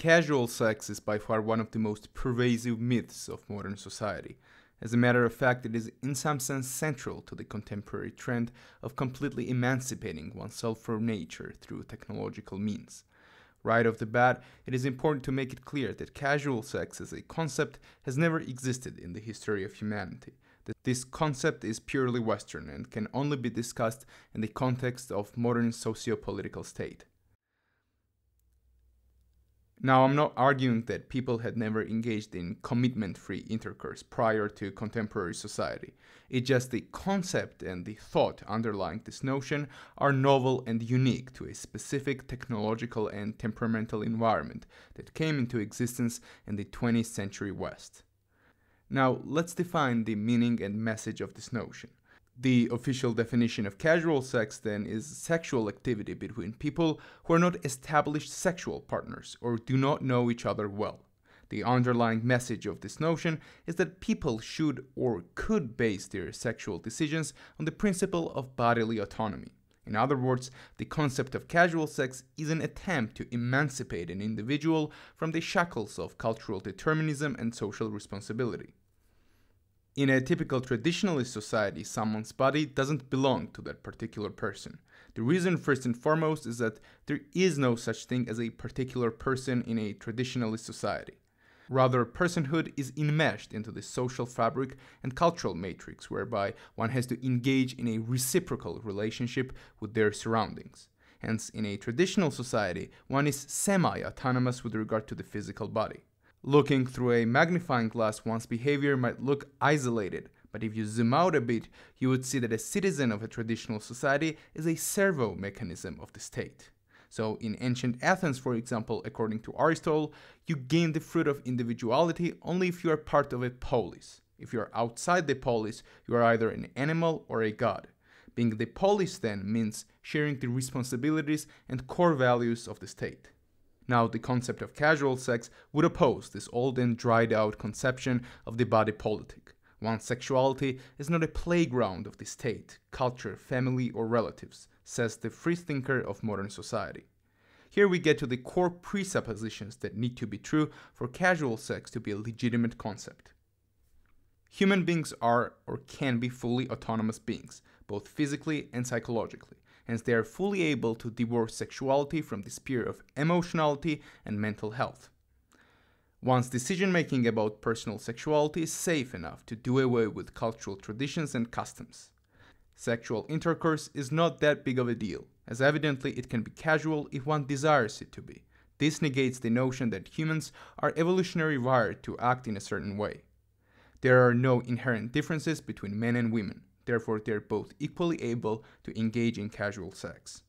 Casual sex is by far one of the most pervasive myths of modern society. As a matter of fact, it is in some sense central to the contemporary trend of completely emancipating oneself from nature through technological means. Right off the bat, it is important to make it clear that casual sex as a concept has never existed in the history of humanity. That this concept is purely Western and can only be discussed in the context of modern socio-political state. Now, I'm not arguing that people had never engaged in commitment free intercourse prior to contemporary society. It's just the concept and the thought underlying this notion are novel and unique to a specific technological and temperamental environment that came into existence in the 20th century West. Now, let's define the meaning and message of this notion. The official definition of casual sex, then, is sexual activity between people who are not established sexual partners or do not know each other well. The underlying message of this notion is that people should or could base their sexual decisions on the principle of bodily autonomy. In other words, the concept of casual sex is an attempt to emancipate an individual from the shackles of cultural determinism and social responsibility. In a typical traditionalist society, someone's body doesn't belong to that particular person. The reason, first and foremost, is that there is no such thing as a particular person in a traditionalist society. Rather, personhood is enmeshed into the social fabric and cultural matrix whereby one has to engage in a reciprocal relationship with their surroundings. Hence, in a traditional society, one is semi autonomous with regard to the physical body. Looking through a magnifying glass, one's behavior might look isolated, but if you zoom out a bit, you would see that a citizen of a traditional society is a servo mechanism of the state. So, in ancient Athens, for example, according to Aristotle, you gain the fruit of individuality only if you are part of a polis. If you are outside the polis, you are either an animal or a god. Being the polis then means sharing the responsibilities and core values of the state. Now, the concept of casual sex would oppose this old and dried out conception of the body politic. One's sexuality is not a playground of the state, culture, family, or relatives, says the freethinker of modern society. Here we get to the core presuppositions that need to be true for casual sex to be a legitimate concept. Human beings are or can be fully autonomous beings, both physically and psychologically. Hence, they are fully able to divorce sexuality from the sphere of emotionality and mental health. One's decision making about personal sexuality is safe enough to do away with cultural traditions and customs. Sexual intercourse is not that big of a deal, as evidently it can be casual if one desires it to be. This negates the notion that humans are evolutionary wired to act in a certain way. There are no inherent differences between men and women. Therefore, they're both equally able to engage in casual sex.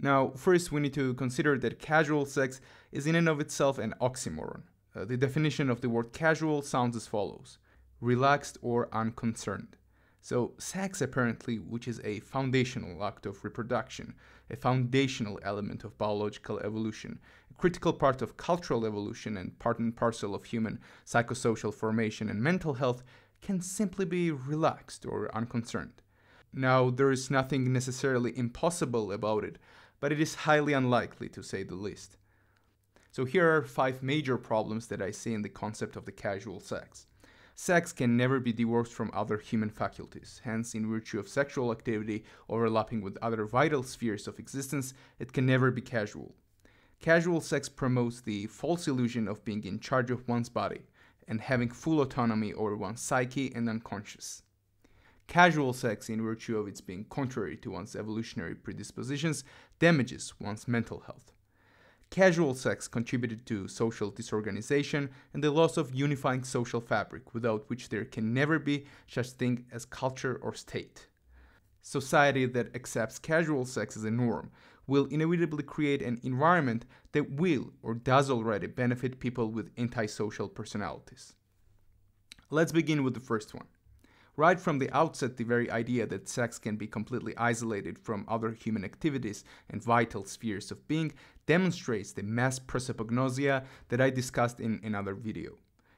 Now, first, we need to consider that casual sex is in and of itself an oxymoron. Uh, the definition of the word casual sounds as follows relaxed or unconcerned. So, sex, apparently, which is a foundational act of reproduction, a foundational element of biological evolution, a critical part of cultural evolution, and part and parcel of human psychosocial formation and mental health, can simply be relaxed or unconcerned. Now, there is nothing necessarily impossible about it, but it is highly unlikely to say the least. So, here are five major problems that I see in the concept of the casual sex. Sex can never be divorced from other human faculties, hence, in virtue of sexual activity overlapping with other vital spheres of existence, it can never be casual. Casual sex promotes the false illusion of being in charge of one's body, and having full autonomy over one's psyche and unconscious. Casual sex, in virtue of its being contrary to one's evolutionary predispositions, damages one's mental health. Casual sex contributed to social disorganization and the loss of unifying social fabric, without which there can never be such thing as culture or state. Society that accepts casual sex as a norm will inevitably create an environment that will or does already benefit people with antisocial personalities. Let's begin with the first one. Right from the outset, the very idea that sex can be completely isolated from other human activities and vital spheres of being demonstrates the mass prosopagnosia that I discussed in another video.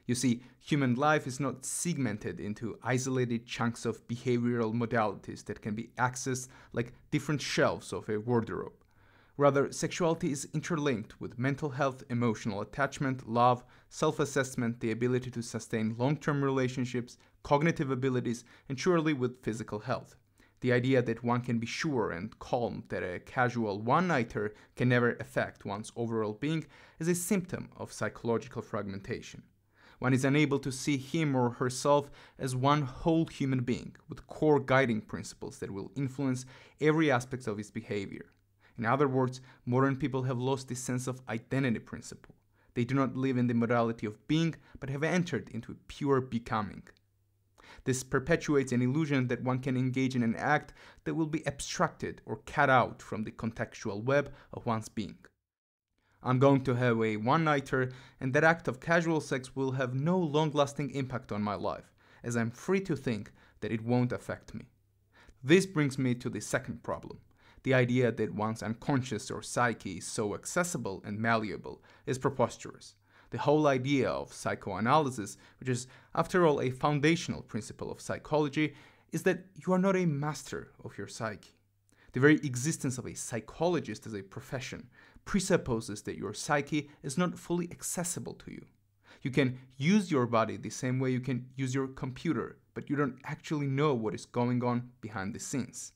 You see, human life is not segmented into isolated chunks of behavioral modalities that can be accessed like different shelves of a wardrobe. Rather, sexuality is interlinked with mental health, emotional attachment, love, self assessment, the ability to sustain long term relationships, cognitive abilities, and surely with physical health. The idea that one can be sure and calm that a casual one nighter can never affect one's overall being is a symptom of psychological fragmentation. One is unable to see him or herself as one whole human being with core guiding principles that will influence every aspect of his behavior. In other words, modern people have lost the sense of identity principle. They do not live in the modality of being, but have entered into a pure becoming. This perpetuates an illusion that one can engage in an act that will be abstracted or cut out from the contextual web of one's being. I'm going to have a one nighter, and that act of casual sex will have no long lasting impact on my life, as I'm free to think that it won't affect me. This brings me to the second problem. The idea that one's unconscious or psyche is so accessible and malleable is preposterous the whole idea of psychoanalysis, which is, after all, a foundational principle of psychology, is that you are not a master of your psyche. The very existence of a psychologist as a profession presupposes that your psyche is not fully accessible to you. You can use your body the same way you can use your computer, but you don't actually know what is going on behind the scenes.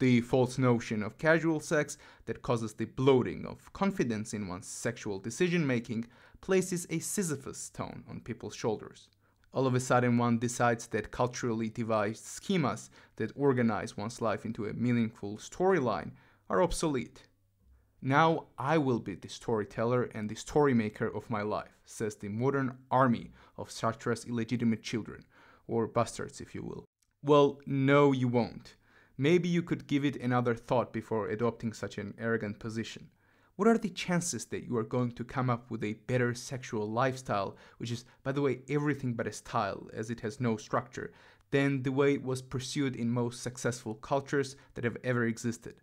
The false notion of casual sex that causes the bloating of confidence in one's sexual decision making places a Sisyphus stone on people's shoulders. All of a sudden, one decides that culturally devised schemas that organize one's life into a meaningful storyline are obsolete. Now I will be the storyteller and the storymaker of my life, says the modern army of Sartre's illegitimate children, or bastards if you will. Well, no, you won't. Maybe you could give it another thought before adopting such an arrogant position what are the chances that you are going to come up with a better sexual lifestyle, which is, by the way, everything but a style, as it has no structure, than the way it was pursued in most successful cultures that have ever existed?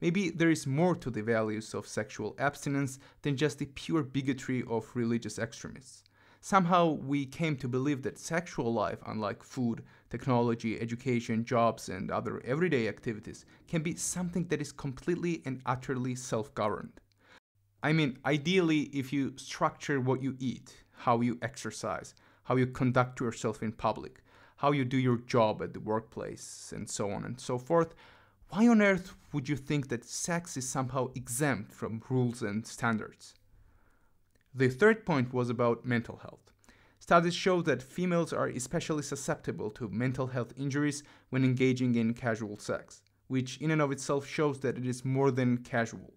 Maybe there is more to the values of sexual abstinence than just the pure bigotry of religious extremists. Somehow we came to believe that sexual life, unlike food, technology, education, jobs, and other everyday activities, can be something that is completely and utterly self governed. I mean, ideally, if you structure what you eat, how you exercise, how you conduct yourself in public, how you do your job at the workplace, and so on and so forth, why on earth would you think that sex is somehow exempt from rules and standards? The third point was about mental health. Studies show that females are especially susceptible to mental health injuries when engaging in casual sex, which in and of itself shows that it is more than casual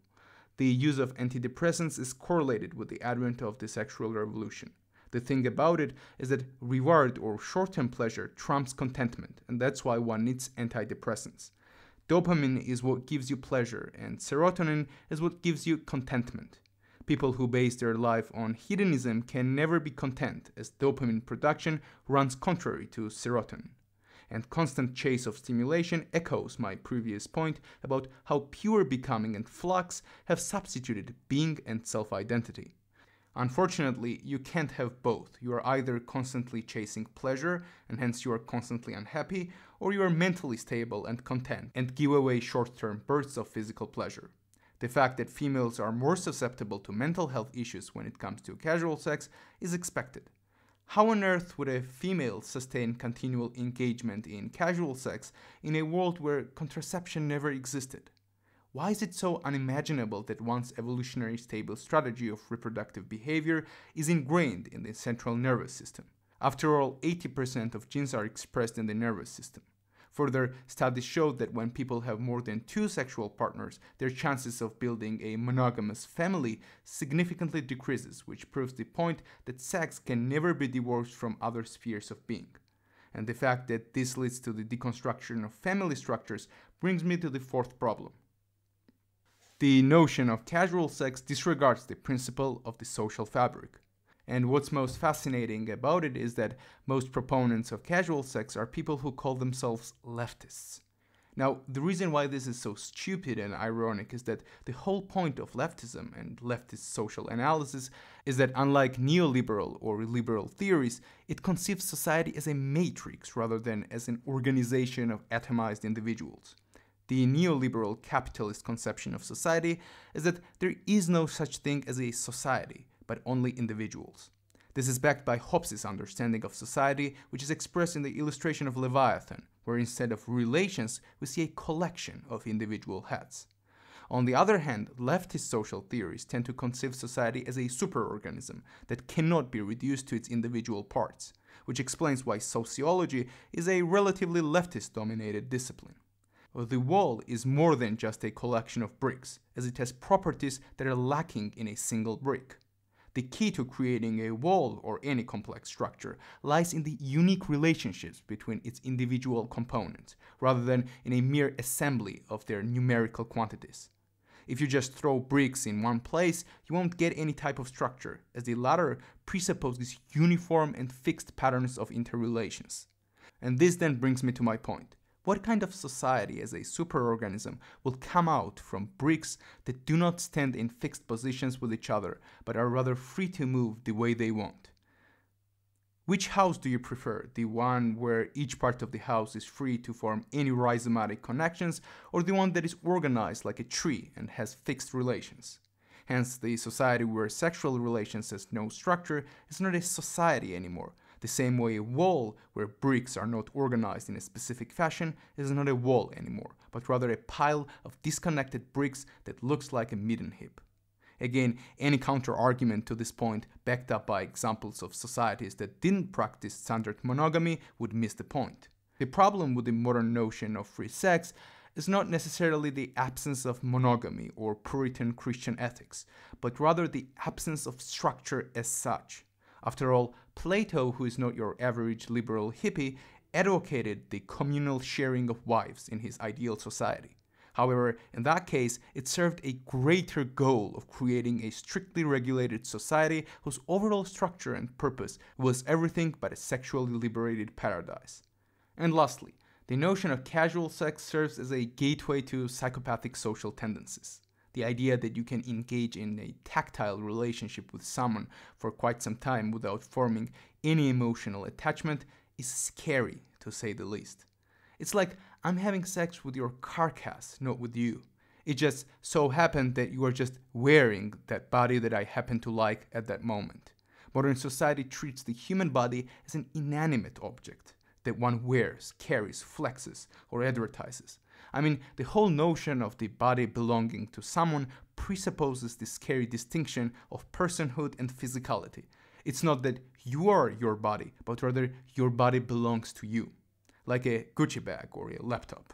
the use of antidepressants is correlated with the advent of the sexual revolution. The thing about it is that reward or short term pleasure trumps contentment, and that's why one needs antidepressants. Dopamine is what gives you pleasure, and serotonin is what gives you contentment. People who base their life on hedonism can never be content, as dopamine production runs contrary to serotonin and constant chase of stimulation echoes my previous point about how pure becoming and flux have substituted being and self identity. Unfortunately, you can't have both. You are either constantly chasing pleasure, and hence you are constantly unhappy, or you are mentally stable and content and give away short term bursts of physical pleasure. The fact that females are more susceptible to mental health issues when it comes to casual sex is expected. How on earth would a female sustain continual engagement in casual sex in a world where contraception never existed? Why is it so unimaginable that one's evolutionary stable strategy of reproductive behavior is ingrained in the central nervous system? After all, 80% of genes are expressed in the nervous system. Further, studies show that when people have more than two sexual partners, their chances of building a monogamous family significantly decreases, which proves the point that sex can never be divorced from other spheres of being. And the fact that this leads to the deconstruction of family structures brings me to the fourth problem. The notion of casual sex disregards the principle of the social fabric. And what's most fascinating about it is that most proponents of casual sex are people who call themselves leftists. Now, the reason why this is so stupid and ironic is that the whole point of leftism and leftist social analysis is that, unlike neoliberal or liberal theories, it conceives society as a matrix rather than as an organization of atomized individuals. the neoliberal capitalist conception of society is that there is no such thing as a society, but only individuals. This is backed by Hobbes' understanding of society, which is expressed in the illustration of Leviathan, where instead of relations, we see a collection of individual heads. On the other hand, leftist social theories tend to conceive society as a superorganism that cannot be reduced to its individual parts, which explains why sociology is a relatively leftist dominated discipline. The wall is more than just a collection of bricks, as it has properties that are lacking in a single brick. The key to creating a wall or any complex structure lies in the unique relationships between its individual components, rather than in a mere assembly of their numerical quantities. If you just throw bricks in one place, you won't get any type of structure, as the latter presupposes uniform and fixed patterns of interrelations. And this then brings me to my point. What kind of society as a superorganism will come out from bricks that do not stand in fixed positions with each other, but are rather free to move the way they want? Which house do you prefer? The one where each part of the house is free to form any rhizomatic connections, or the one that is organized like a tree and has fixed relations? Hence, the society where sexual relations has no structure is not a society anymore. The same way a wall where bricks are not organized in a specific fashion is not a wall anymore, but rather a pile of disconnected bricks that looks like a midden heap. Again, any counter argument to this point, backed up by examples of societies that didn't practice standard monogamy, would miss the point. The problem with the modern notion of free sex is not necessarily the absence of monogamy or Puritan Christian ethics, but rather the absence of structure as such. After all, Plato, who is not your average liberal hippie, advocated the communal sharing of wives in his ideal society. However, in that case, it served a greater goal of creating a strictly regulated society whose overall structure and purpose was everything but a sexually liberated paradise. And lastly, the notion of casual sex serves as a gateway to psychopathic social tendencies. The idea that you can engage in a tactile relationship with someone for quite some time without forming any emotional attachment is scary, to say the least. It's like I'm having sex with your carcass, not with you. It just so happened that you are just wearing that body that I happen to like at that moment. Modern society treats the human body as an inanimate object that one wears, carries, flexes, or advertises. I mean, the whole notion of the body belonging to someone presupposes the scary distinction of personhood and physicality. It's not that you are your body, but rather your body belongs to you like a Gucci bag or a laptop.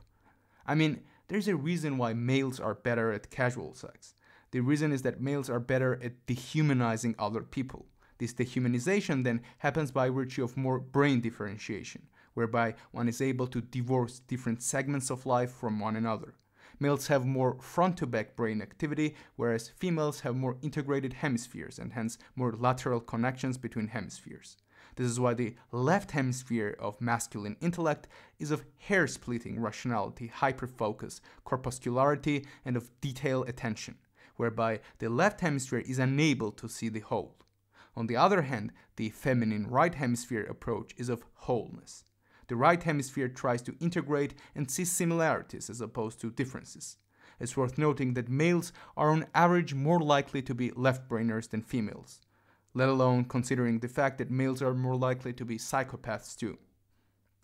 I mean, there's a reason why males are better at casual sex. The reason is that males are better at dehumanizing other people. This dehumanization then happens by virtue of more brain differentiation, whereby one is able to divorce different segments of life from one another. Males have more front to back brain activity, whereas females have more integrated hemispheres and hence more lateral connections between hemispheres. This is why the left hemisphere of masculine intellect is of hair splitting rationality, hyperfocus, corpuscularity, and of detail attention, whereby the left hemisphere is unable to see the whole. On the other hand, the feminine right hemisphere approach is of wholeness. The right hemisphere tries to integrate and see similarities as opposed to differences. It's worth noting that males are on average more likely to be left brainers than females let alone considering the fact that males are more likely to be psychopaths too.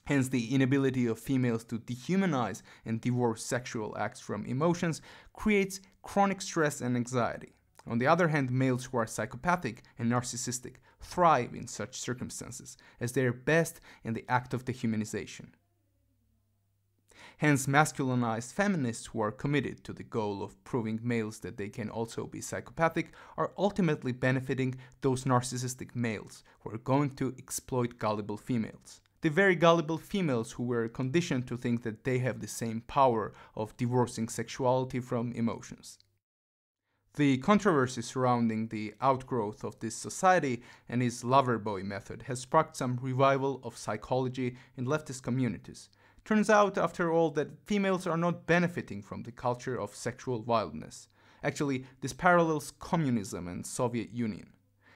Hence, the inability of females to dehumanize and divorce sexual acts from emotions creates chronic stress and anxiety. On the other hand, males who are psychopathic and narcissistic thrive in such circumstances, as they are best in the act of dehumanization. Hence, masculinized feminists who are committed to the goal of proving males that they can also be psychopathic are ultimately benefiting those narcissistic males who are going to exploit gullible females. The very gullible females who were conditioned to think that they have the same power of divorcing sexuality from emotions. The controversy surrounding the outgrowth of this society and his lover boy method has sparked some revival of psychology in leftist communities, Turns out, after all, that females are not benefiting from the culture of sexual wildness. Actually, this parallels communism and Soviet Union.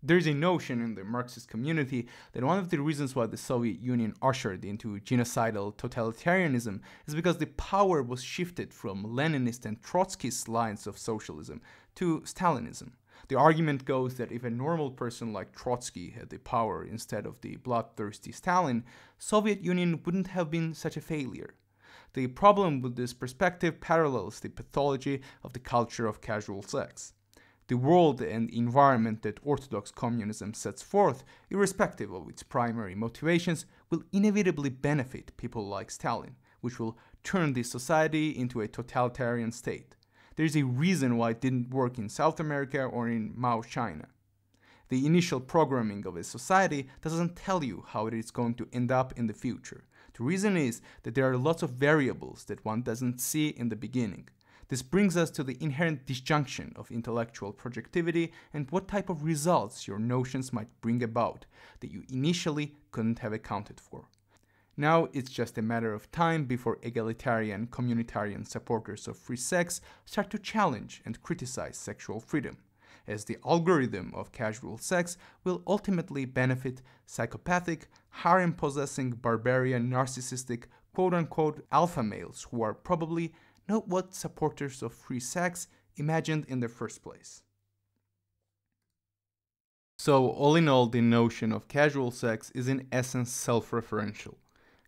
There's a notion in the Marxist community that one of the reasons why the Soviet Union ushered into genocidal totalitarianism is because the power was shifted from Leninist and Trotskyist lines of socialism to Stalinism. The argument goes that if a normal person like Trotsky had the power instead of the bloodthirsty Stalin, Soviet Union wouldn't have been such a failure. The problem with this perspective parallels the pathology of the culture of casual sex the world and environment that Orthodox communism sets forth, irrespective of its primary motivations, will inevitably benefit people like Stalin, which will turn the society into a totalitarian state. There is a reason why it didn't work in South America or in Mao China. The initial programming of a society doesn't tell you how it is going to end up in the future. The reason is that there are lots of variables that one doesn't see in the beginning. This brings us to the inherent disjunction of intellectual projectivity and what type of results your notions might bring about that you initially couldn't have accounted for. Now it's just a matter of time before egalitarian, communitarian supporters of free sex start to challenge and criticize sexual freedom, as the algorithm of casual sex will ultimately benefit psychopathic, harem possessing, barbarian, narcissistic, quote unquote alpha males who are probably not what supporters of free sex imagined in the first place. So, all in all, the notion of casual sex is in essence self referential.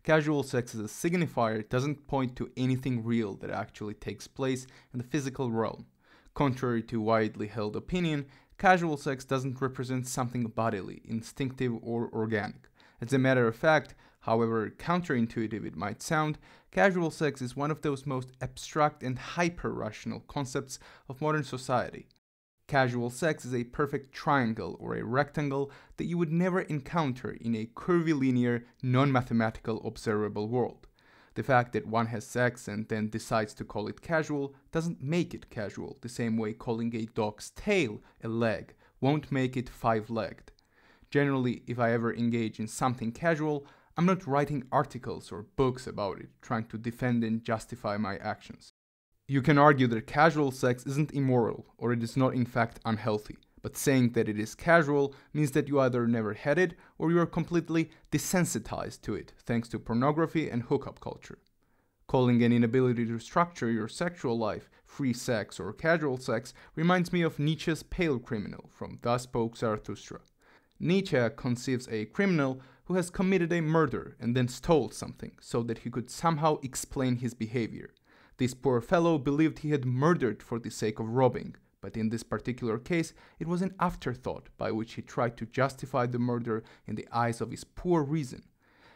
Casual sex as a signifier doesn't point to anything real that actually takes place in the physical realm. Contrary to widely held opinion, casual sex doesn't represent something bodily, instinctive, or organic. As a matter of fact, However counterintuitive it might sound, casual sex is one of those most abstract and hyper rational concepts of modern society. Casual sex is a perfect triangle or a rectangle that you would never encounter in a curvilinear, non mathematical observable world. The fact that one has sex and then decides to call it casual doesn't make it casual, the same way calling a dog's tail a leg won't make it five legged. Generally, if I ever engage in something casual, I'm not writing articles or books about it, trying to defend and justify my actions. You can argue that casual sex isn't immoral, or it is not in fact unhealthy, but saying that it is casual means that you either never had it or you are completely desensitized to it thanks to pornography and hookup culture. Calling an inability to structure your sexual life free sex or casual sex reminds me of Nietzsche's Pale Criminal from Thus Spoke Zarathustra. Nietzsche conceives a criminal who has committed a murder and then stole something so that he could somehow explain his behavior. This poor fellow believed he had murdered for the sake of robbing, but in this particular case, it was an afterthought by which he tried to justify the murder in the eyes of his poor reason.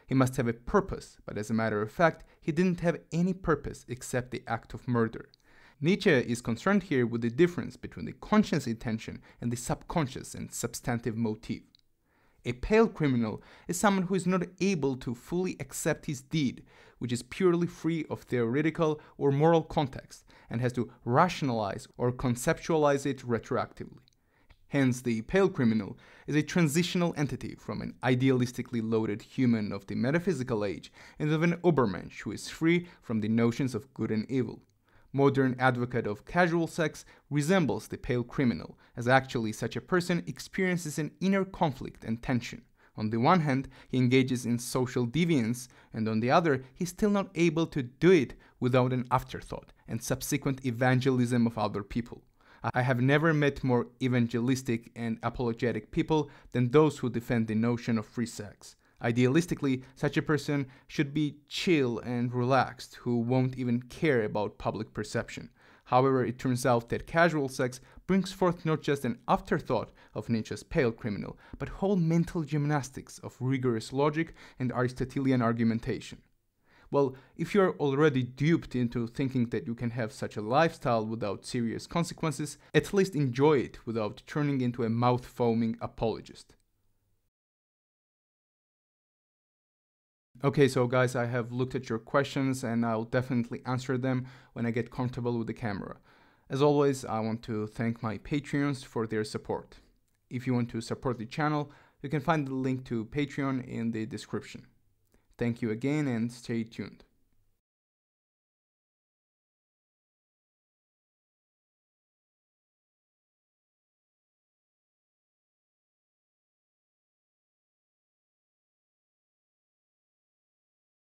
He must have a purpose, but as a matter of fact, he didn't have any purpose except the act of murder. Nietzsche is concerned here with the difference between the conscious intention and the subconscious and substantive motive. A pale criminal is someone who is not able to fully accept his deed, which is purely free of theoretical or moral context, and has to rationalize or conceptualize it retroactively. Hence, the pale criminal is a transitional entity from an idealistically loaded human of the metaphysical age and of an Ubermensch who is free from the notions of good and evil modern advocate of casual sex resembles the pale criminal, as actually such a person experiences an inner conflict and tension. On the one hand, he engages in social deviance, and on the other, he's still not able to do it without an afterthought and subsequent evangelism of other people. I have never met more evangelistic and apologetic people than those who defend the notion of free sex. Idealistically, such a person should be chill and relaxed, who won't even care about public perception. However, it turns out that casual sex brings forth not just an afterthought of Nietzsche's pale criminal, but whole mental gymnastics of rigorous logic and Aristotelian argumentation. Well, if you're already duped into thinking that you can have such a lifestyle without serious consequences, at least enjoy it without turning into a mouth foaming apologist. Okay, so guys, I have looked at your questions and I'll definitely answer them when I get comfortable with the camera. As always, I want to thank my Patreons for their support. If you want to support the channel, you can find the link to Patreon in the description. Thank you again and stay tuned.